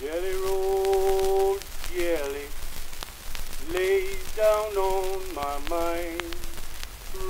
Jelly roll, jelly, lays down on my mind.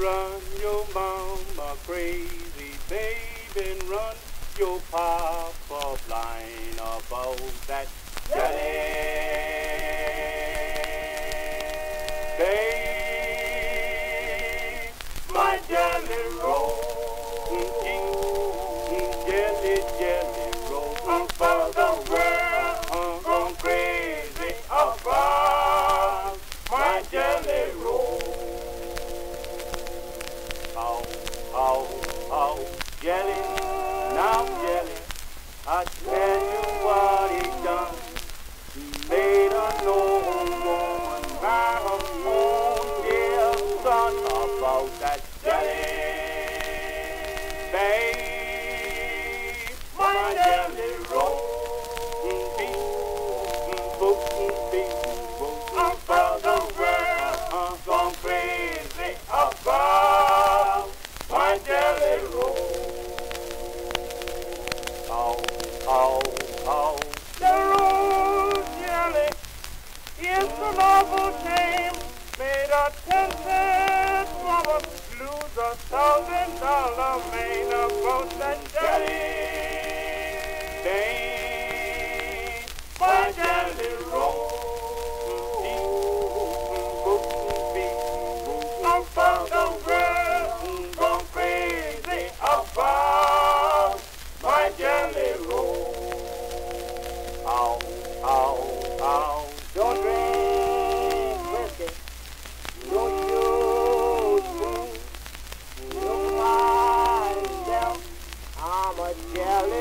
Run your mama crazy, baby, and run your papa blind about that jelly. Oh, oh, jelly, now jelly, I tell you what he done. He made a known woman own dear son about that jelly. Babe, my jelly roll. Oh, oh, the roll jelly is an awful shame. Made a ten-cent woman lose a thousand dollar that jelly. Babe, my jelly roll.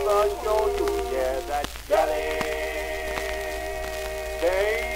another show, you hear that jelly? They